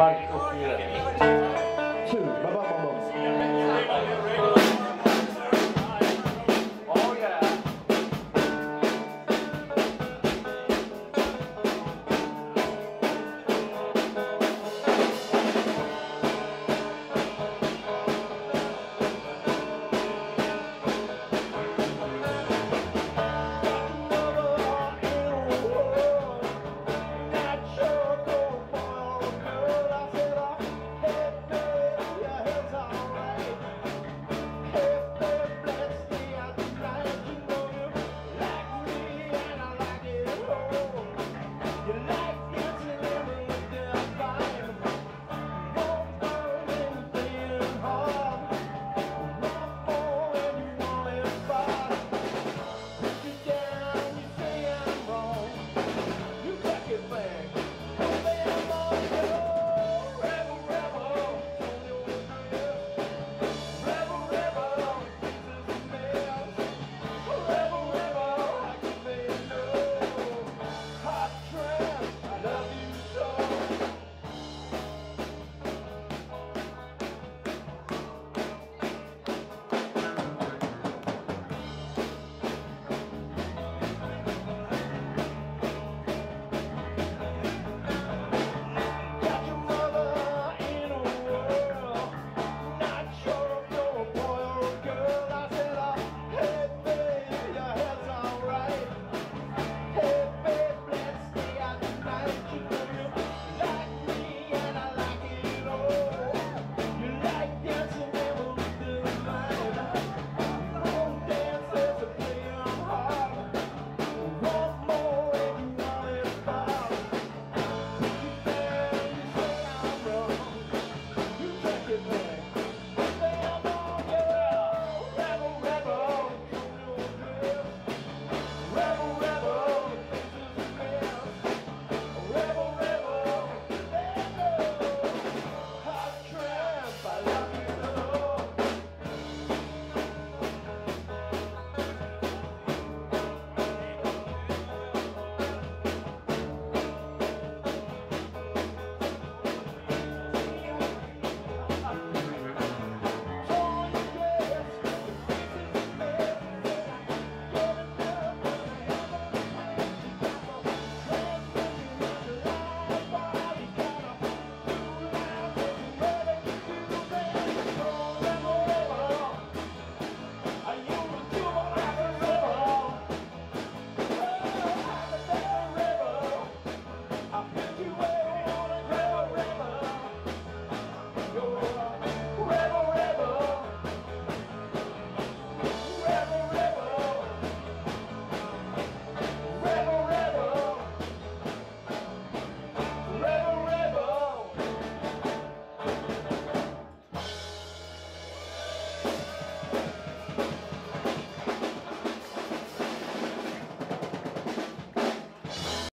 Mark çok.